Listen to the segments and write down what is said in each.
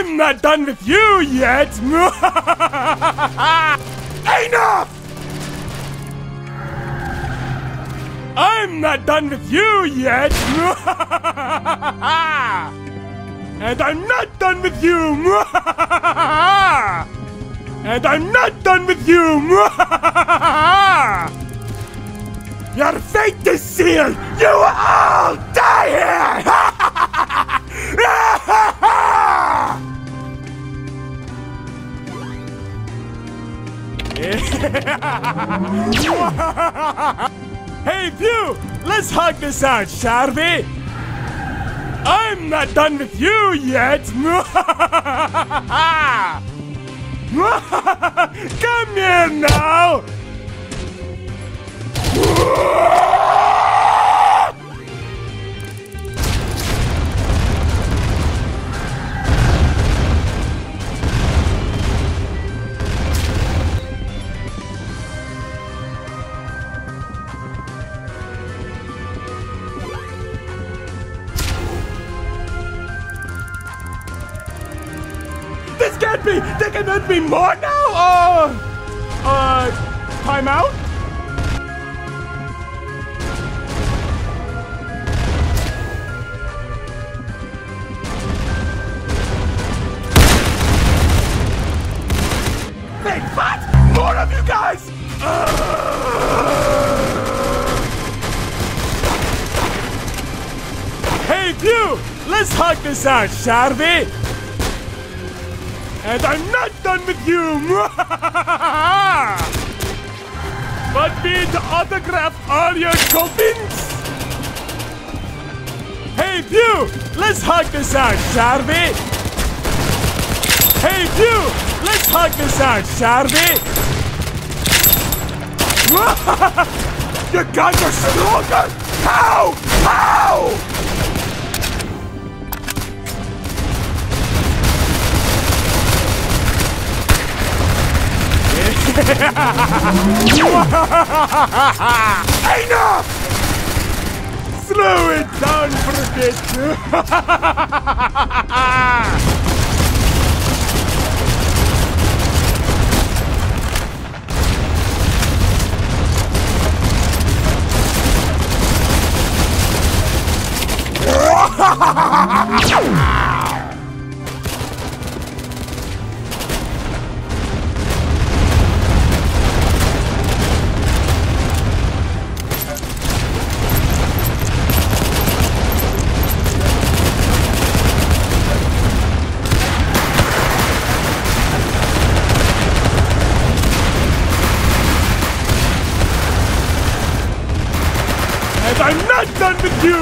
I'm not done with you yet! Enough! I'm not done with you yet! and I'm not done with you! and I'm not done with you! Your fate is sealed! You all die here! Hey, Pew! Let's hug this out, shall we? I'm not done with you yet! Come here now! There cannot be more now! Uh, uh, time out? Wait, what? More of you guys! Hey, Pew! Let's hug this out, shall we? And I'm not done with you! but me to autograph all your coffins! Hey, Pew! Let's hug this out, shall we? Hey, Pew! Let's hug this out, shall we? you guys are stronger! How? How? Enough! Slow it down for a bit. Done with you!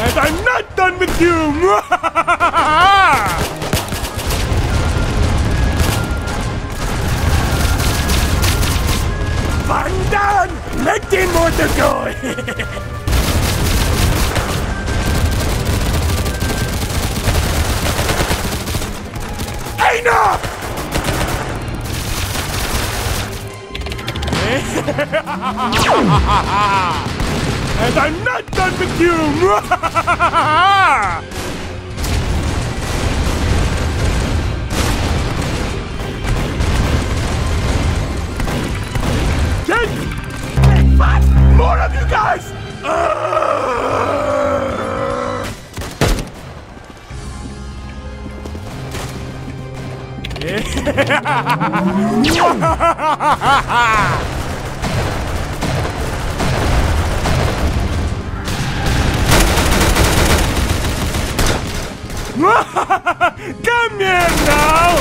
and I'm not done with you! 19 more to go! Enough! and I'm not done with you! Come here now!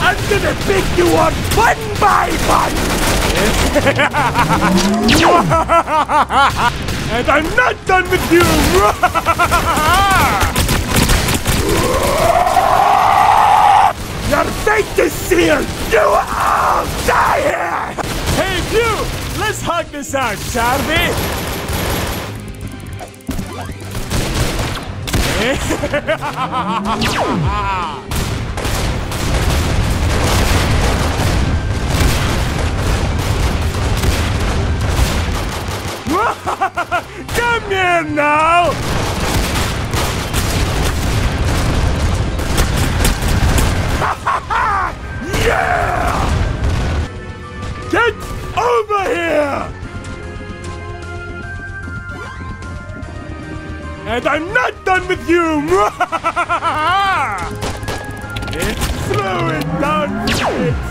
I'm gonna pick you up one by one! and I'm not done with you! Your fate is sealed! You all die here! Hey, Pew! Let's hug this out, shall we? Come here now! yeah! Get over here! And I'm not done with you! Slow it down, Fritz!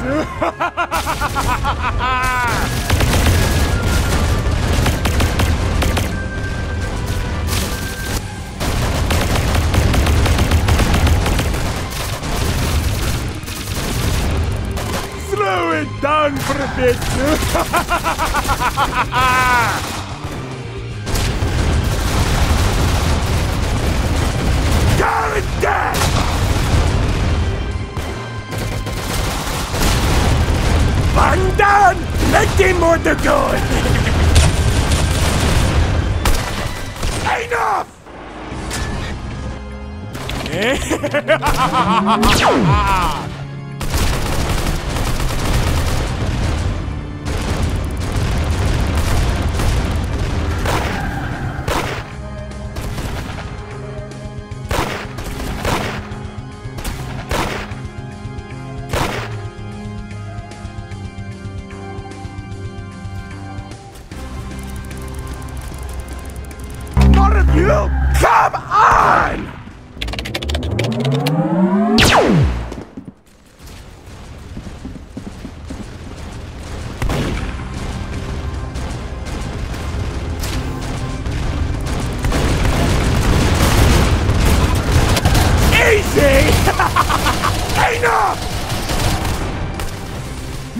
slow it down for a bit. More to go! Enough!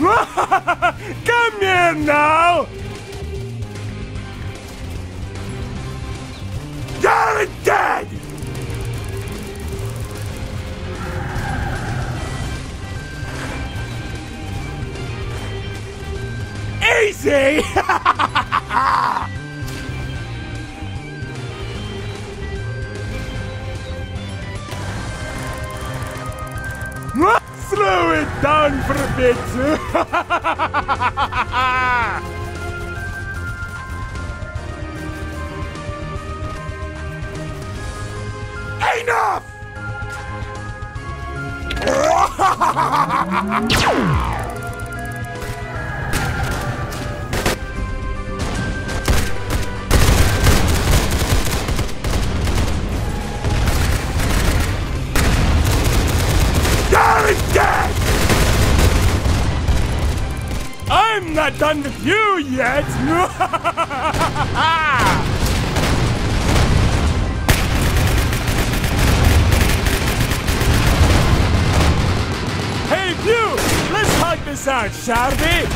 Come here now! You're dead! Easy! it down for a bit! Enough! done with you yet! Hey, you! Let's hug this out, shall we?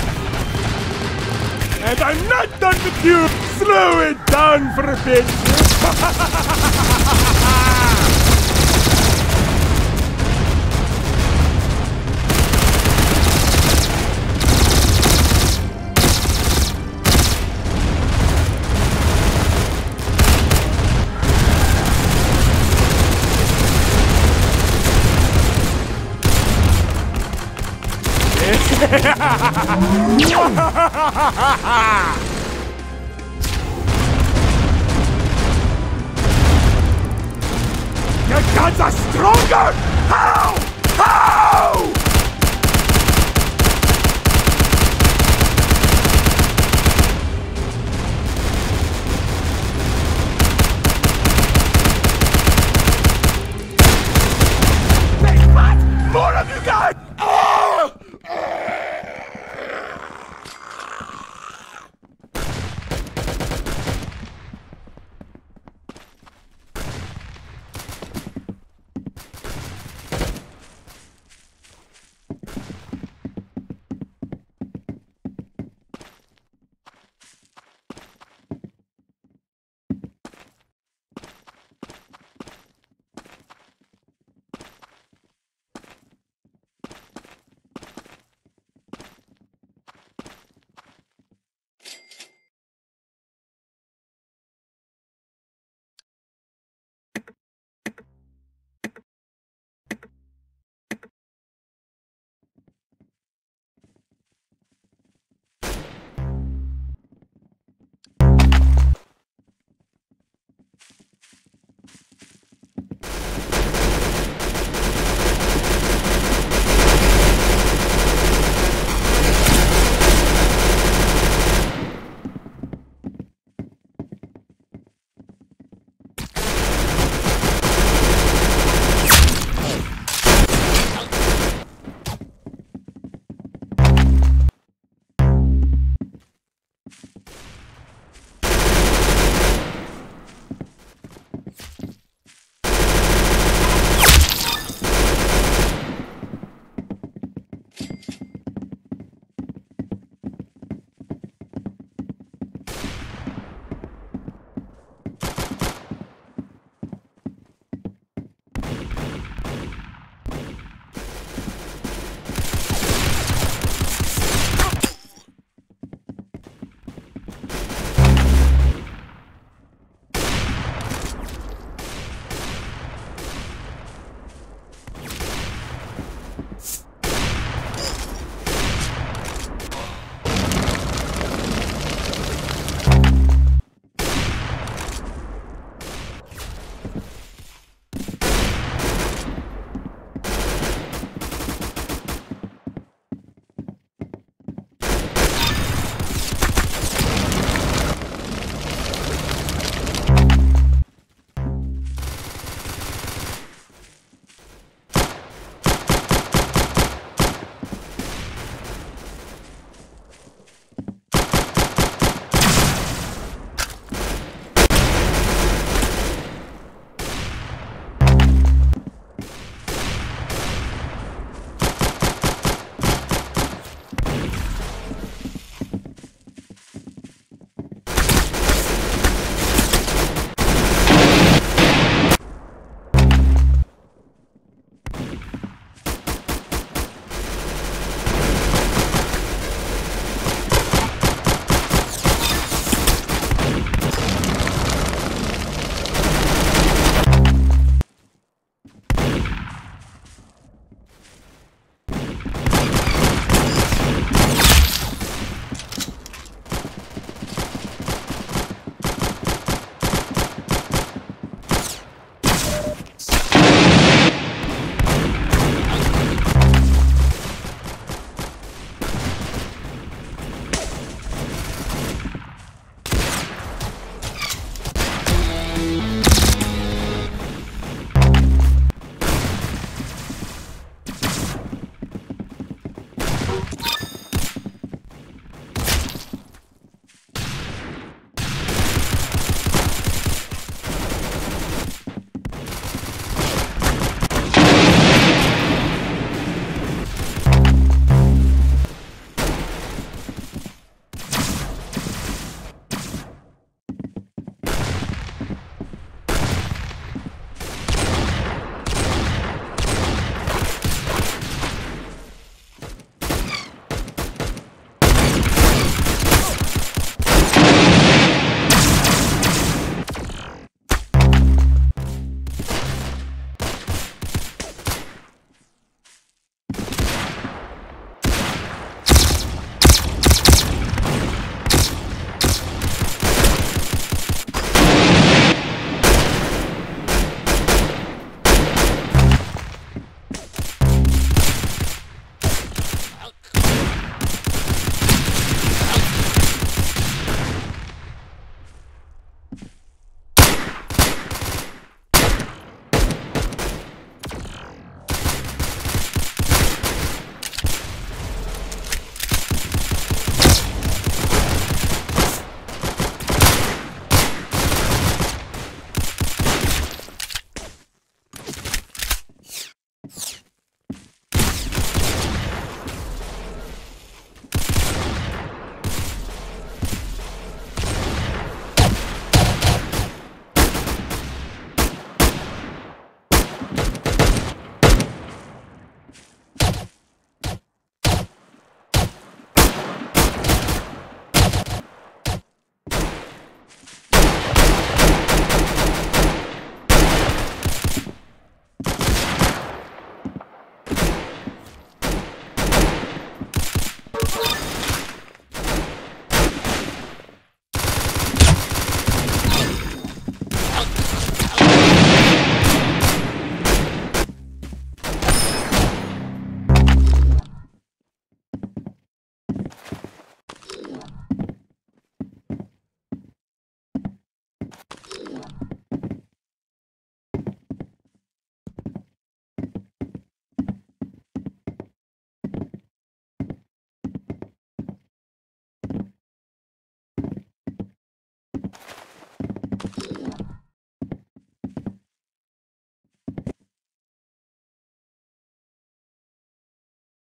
And I'm not done with you! Slow it down for a bit! Your gods are stronger! How?